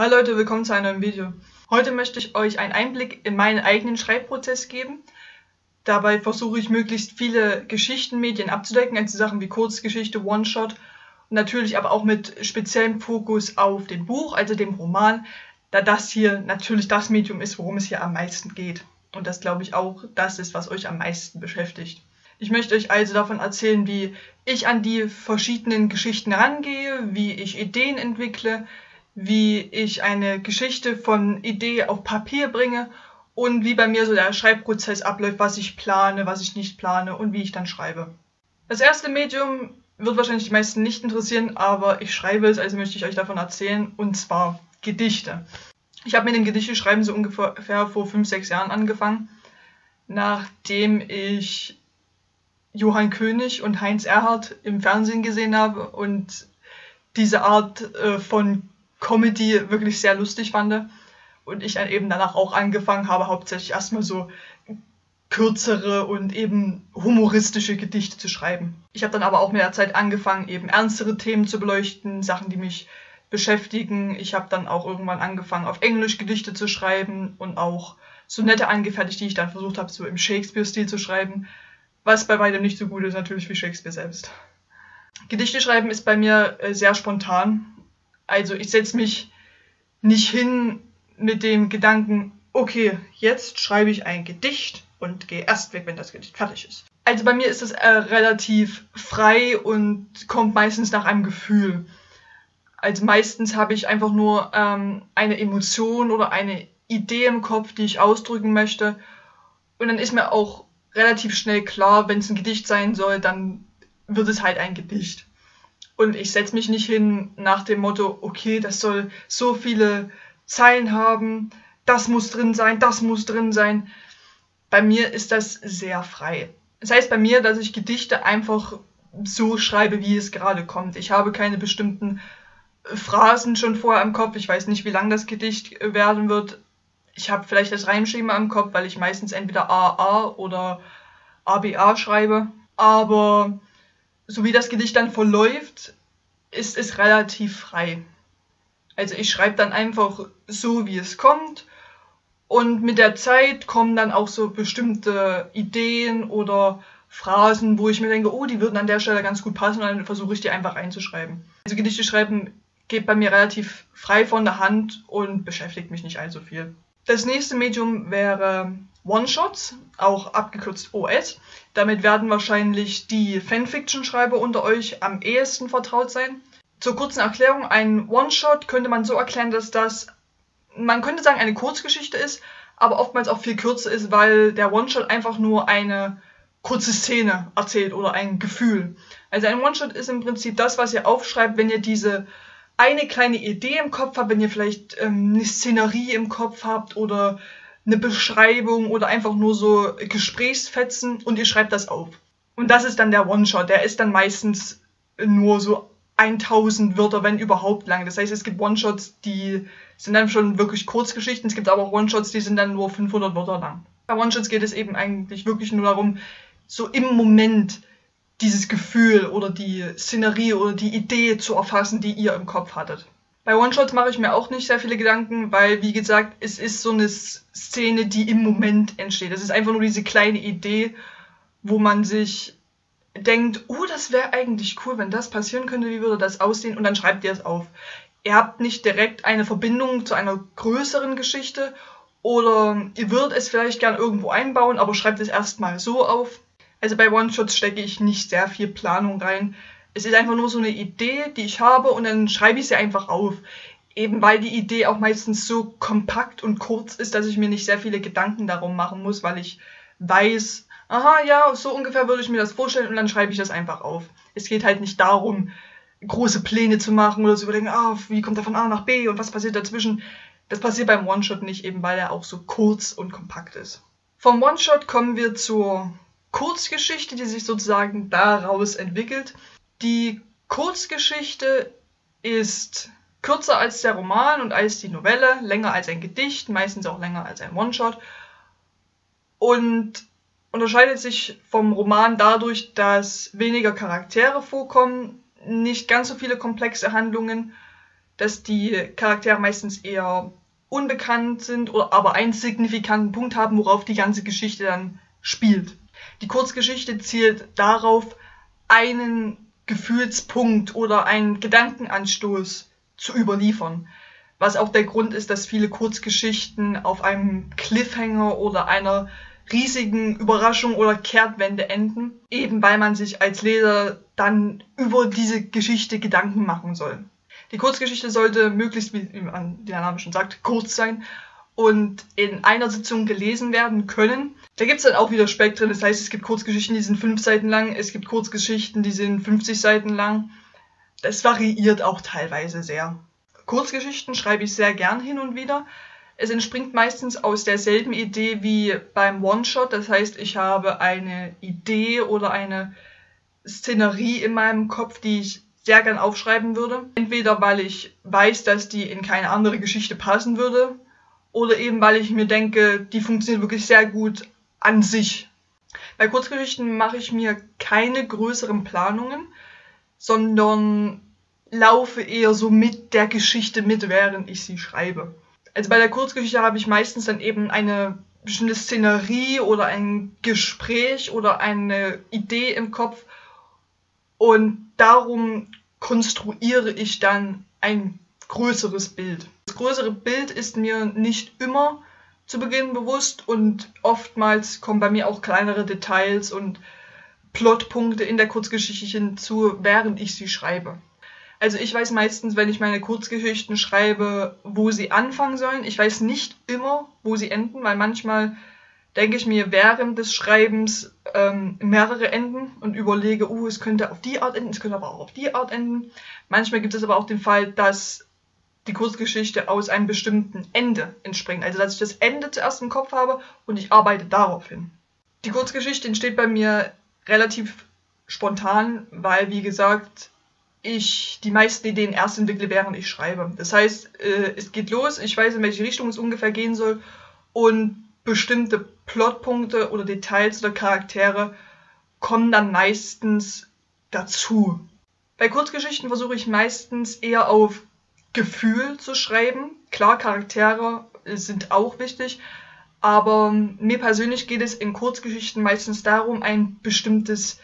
Hallo Leute, willkommen zu einem neuen Video. Heute möchte ich euch einen Einblick in meinen eigenen Schreibprozess geben. Dabei versuche ich möglichst viele Geschichtenmedien abzudecken, also Sachen wie Kurzgeschichte, One-Shot natürlich aber auch mit speziellem Fokus auf dem Buch, also dem Roman, da das hier natürlich das Medium ist, worum es hier am meisten geht. Und das glaube ich auch das ist, was euch am meisten beschäftigt. Ich möchte euch also davon erzählen, wie ich an die verschiedenen Geschichten rangehe, wie ich Ideen entwickle, wie ich eine Geschichte von Idee auf Papier bringe und wie bei mir so der Schreibprozess abläuft, was ich plane, was ich nicht plane und wie ich dann schreibe. Das erste Medium wird wahrscheinlich die meisten nicht interessieren, aber ich schreibe es, also möchte ich euch davon erzählen, und zwar Gedichte. Ich habe mit dem Gedichteschreiben so ungefähr vor 5, 6 Jahren angefangen, nachdem ich Johann König und Heinz Erhardt im Fernsehen gesehen habe und diese Art äh, von Comedy wirklich sehr lustig fand. Und ich dann eben danach auch angefangen habe, hauptsächlich erstmal so kürzere und eben humoristische Gedichte zu schreiben. Ich habe dann aber auch mit der Zeit angefangen, eben ernstere Themen zu beleuchten, Sachen, die mich beschäftigen. Ich habe dann auch irgendwann angefangen, auf Englisch Gedichte zu schreiben und auch Sonette angefertigt, die ich dann versucht habe, so im Shakespeare-Stil zu schreiben, was bei weitem nicht so gut ist natürlich wie Shakespeare selbst. Gedichte schreiben ist bei mir äh, sehr spontan. Also ich setze mich nicht hin mit dem Gedanken, okay, jetzt schreibe ich ein Gedicht und gehe erst weg, wenn das Gedicht fertig ist. Also bei mir ist es äh, relativ frei und kommt meistens nach einem Gefühl. Also meistens habe ich einfach nur ähm, eine Emotion oder eine Idee im Kopf, die ich ausdrücken möchte. Und dann ist mir auch relativ schnell klar, wenn es ein Gedicht sein soll, dann wird es halt ein Gedicht. Und ich setze mich nicht hin nach dem Motto, okay, das soll so viele Zeilen haben, das muss drin sein, das muss drin sein. Bei mir ist das sehr frei. Das heißt bei mir, dass ich Gedichte einfach so schreibe, wie es gerade kommt. Ich habe keine bestimmten Phrasen schon vorher im Kopf. Ich weiß nicht, wie lang das Gedicht werden wird. Ich habe vielleicht das Reimschema im Kopf, weil ich meistens entweder AA oder ABA schreibe. Aber so wie das Gedicht dann verläuft, ist es relativ frei. Also ich schreibe dann einfach so, wie es kommt. Und mit der Zeit kommen dann auch so bestimmte Ideen oder Phrasen, wo ich mir denke, oh, die würden an der Stelle ganz gut passen und dann versuche ich die einfach einzuschreiben. Also Gedichte schreiben geht bei mir relativ frei von der Hand und beschäftigt mich nicht allzu viel. Das nächste Medium wäre One-Shots, auch abgekürzt OS. Damit werden wahrscheinlich die Fanfiction-Schreiber unter euch am ehesten vertraut sein. Zur kurzen Erklärung, ein One-Shot könnte man so erklären, dass das, man könnte sagen, eine Kurzgeschichte ist, aber oftmals auch viel kürzer ist, weil der One-Shot einfach nur eine kurze Szene erzählt oder ein Gefühl. Also ein One-Shot ist im Prinzip das, was ihr aufschreibt, wenn ihr diese eine kleine Idee im Kopf habt, wenn ihr vielleicht ähm, eine Szenerie im Kopf habt oder eine Beschreibung oder einfach nur so Gesprächsfetzen und ihr schreibt das auf. Und das ist dann der One-Shot. Der ist dann meistens nur so 1000 Wörter, wenn überhaupt lang. Das heißt, es gibt One-Shots, die sind dann schon wirklich Kurzgeschichten. Es gibt aber auch One-Shots, die sind dann nur 500 Wörter lang. Bei One-Shots geht es eben eigentlich wirklich nur darum, so im Moment dieses Gefühl oder die Szenerie oder die Idee zu erfassen, die ihr im Kopf hattet. Bei One-Shots mache ich mir auch nicht sehr viele Gedanken, weil, wie gesagt, es ist so eine Szene, die im Moment entsteht. Es ist einfach nur diese kleine Idee, wo man sich denkt, oh, das wäre eigentlich cool, wenn das passieren könnte, wie würde das aussehen? Und dann schreibt ihr es auf. Ihr habt nicht direkt eine Verbindung zu einer größeren Geschichte oder ihr würdet es vielleicht gern irgendwo einbauen, aber schreibt es erstmal so auf. Also bei One-Shots stecke ich nicht sehr viel Planung rein. Es ist einfach nur so eine Idee, die ich habe und dann schreibe ich sie einfach auf. Eben weil die Idee auch meistens so kompakt und kurz ist, dass ich mir nicht sehr viele Gedanken darum machen muss, weil ich weiß, aha, ja, so ungefähr würde ich mir das vorstellen und dann schreibe ich das einfach auf. Es geht halt nicht darum, große Pläne zu machen oder zu überlegen, ah, wie kommt er von A nach B und was passiert dazwischen. Das passiert beim One-Shot nicht, eben weil er auch so kurz und kompakt ist. Vom One-Shot kommen wir zur Kurzgeschichte, die sich sozusagen daraus entwickelt. Die Kurzgeschichte ist kürzer als der Roman und als die Novelle, länger als ein Gedicht, meistens auch länger als ein One-Shot und unterscheidet sich vom Roman dadurch, dass weniger Charaktere vorkommen, nicht ganz so viele komplexe Handlungen, dass die Charaktere meistens eher unbekannt sind oder aber einen signifikanten Punkt haben, worauf die ganze Geschichte dann spielt. Die Kurzgeschichte zielt darauf, einen Gefühlspunkt oder einen Gedankenanstoß zu überliefern. Was auch der Grund ist, dass viele Kurzgeschichten auf einem Cliffhanger oder einer riesigen Überraschung oder Kehrtwende enden, eben weil man sich als Leser dann über diese Geschichte Gedanken machen soll. Die Kurzgeschichte sollte möglichst, wie der Name schon sagt, kurz sein und in einer Sitzung gelesen werden können. Da gibt es dann auch wieder Spektren. Das heißt, es gibt Kurzgeschichten, die sind fünf Seiten lang, es gibt Kurzgeschichten, die sind 50 Seiten lang. Das variiert auch teilweise sehr. Kurzgeschichten schreibe ich sehr gern hin und wieder. Es entspringt meistens aus derselben Idee wie beim One-Shot. Das heißt, ich habe eine Idee oder eine Szenerie in meinem Kopf, die ich sehr gern aufschreiben würde. Entweder weil ich weiß, dass die in keine andere Geschichte passen würde, oder eben weil ich mir denke, die funktioniert wirklich sehr gut an sich. Bei Kurzgeschichten mache ich mir keine größeren Planungen, sondern laufe eher so mit der Geschichte mit, während ich sie schreibe. Also bei der Kurzgeschichte habe ich meistens dann eben eine bestimmte Szenerie oder ein Gespräch oder eine Idee im Kopf und darum konstruiere ich dann ein größeres Bild. Größere Bild ist mir nicht immer zu Beginn bewusst und oftmals kommen bei mir auch kleinere Details und Plotpunkte in der Kurzgeschichte hinzu, während ich sie schreibe. Also ich weiß meistens, wenn ich meine Kurzgeschichten schreibe, wo sie anfangen sollen. Ich weiß nicht immer, wo sie enden, weil manchmal denke ich mir während des Schreibens ähm, mehrere Enden und überlege, uh, es könnte auf die Art enden, es könnte aber auch auf die Art enden. Manchmal gibt es aber auch den Fall, dass die Kurzgeschichte aus einem bestimmten Ende entspringt. Also dass ich das Ende zuerst im Kopf habe und ich arbeite darauf hin. Die Kurzgeschichte entsteht bei mir relativ spontan, weil wie gesagt, ich die meisten Ideen erst entwickle, während ich schreibe. Das heißt, äh, es geht los, ich weiß, in welche Richtung es ungefähr gehen soll und bestimmte Plotpunkte oder Details oder Charaktere kommen dann meistens dazu. Bei Kurzgeschichten versuche ich meistens eher auf Gefühl zu schreiben. Klar, Charaktere sind auch wichtig, aber mir persönlich geht es in Kurzgeschichten meistens darum, ein bestimmtes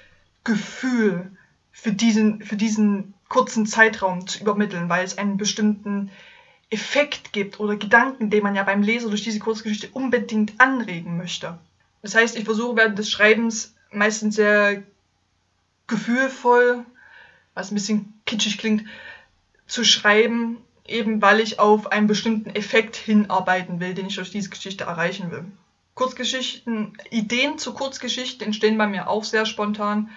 Gefühl für diesen, für diesen kurzen Zeitraum zu übermitteln, weil es einen bestimmten Effekt gibt oder Gedanken, den man ja beim Leser durch diese Kurzgeschichte unbedingt anregen möchte. Das heißt, ich versuche während des Schreibens meistens sehr gefühlvoll, was ein bisschen kitschig klingt, zu schreiben, eben weil ich auf einen bestimmten Effekt hinarbeiten will, den ich durch diese Geschichte erreichen will. Kurzgeschichten, Ideen zu Kurzgeschichten entstehen bei mir auch sehr spontan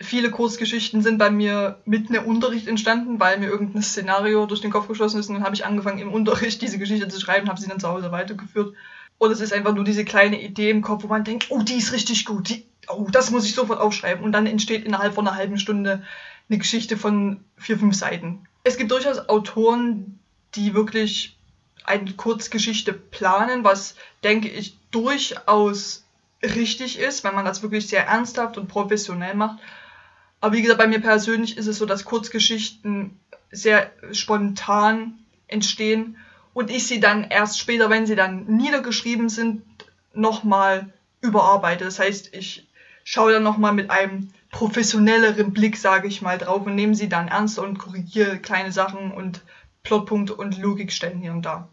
viele Kurzgeschichten sind bei mir mitten im Unterricht entstanden, weil mir irgendein Szenario durch den Kopf geschossen ist und dann habe ich angefangen im Unterricht diese Geschichte zu schreiben, habe sie dann zu Hause weitergeführt. Oder es ist einfach nur diese kleine Idee im Kopf, wo man denkt, oh, die ist richtig gut, die, oh, das muss ich sofort aufschreiben. Und dann entsteht innerhalb von einer halben Stunde eine Geschichte von vier, fünf Seiten. Es gibt durchaus Autoren, die wirklich eine Kurzgeschichte planen, was, denke ich, durchaus richtig ist, wenn man das wirklich sehr ernsthaft und professionell macht. Aber wie gesagt, bei mir persönlich ist es so, dass Kurzgeschichten sehr spontan entstehen und ich sie dann erst später, wenn sie dann niedergeschrieben sind, nochmal überarbeite. Das heißt, ich schaue dann nochmal mit einem professionelleren Blick, sage ich mal, drauf und nehme sie dann ernst und korrigiere kleine Sachen und Plotpunkte und Logikstellen hier und da.